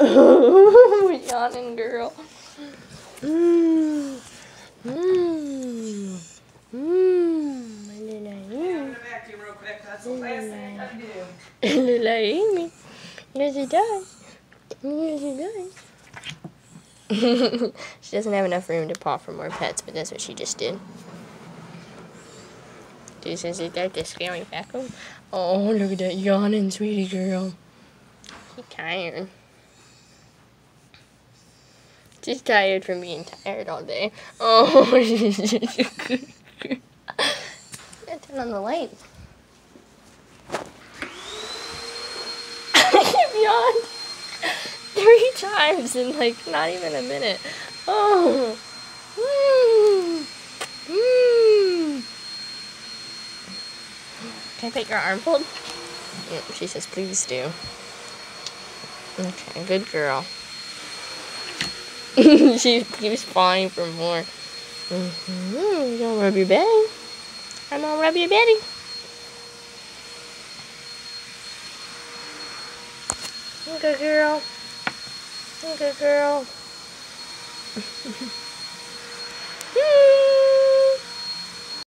We're yawning, girl. Mmm. Mmm. You. Yes, it does. Yes, it does. she doesn't have enough room to paw for more pets, but that's what she just did. Do you see that the scary vacuum? Oh, look at that yawning, sweetie girl. She's tired. She's tired from being tired all day. Oh, Gotta turn on the light. I've yawned three times in like not even a minute. Oh. Mm. Mm. Can I pet your arm fold? Mm, she says, please do. Okay, good girl. she keeps flying for more. Mm-hmm. You gonna rub your belly? I'm gonna rub your belly. Good girl. Good girl.